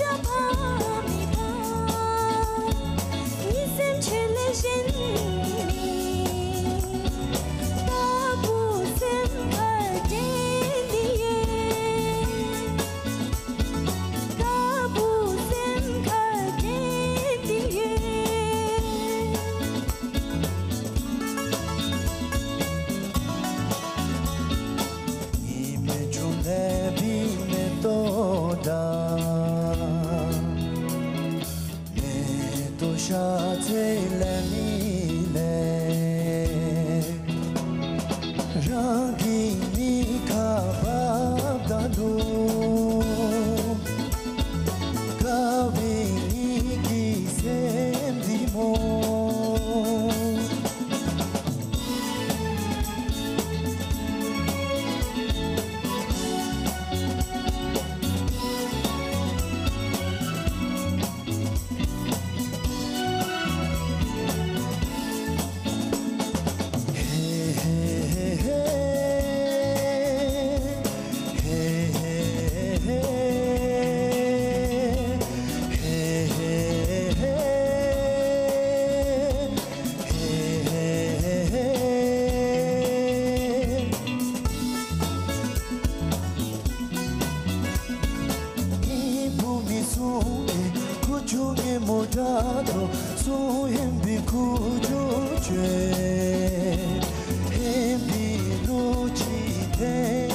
your Leile, Jean 주의 모자도 소행비 구조죄 행비로 지대남에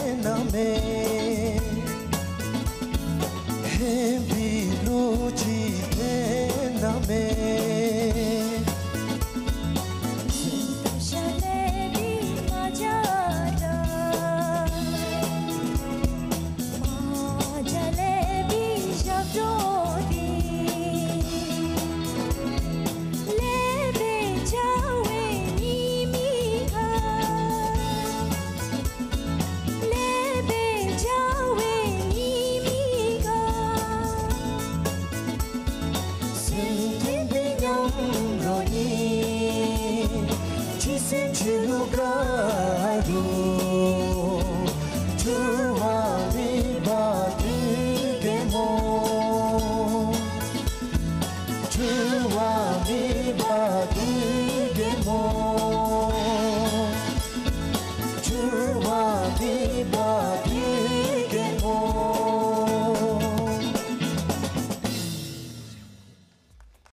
행비로 지대남에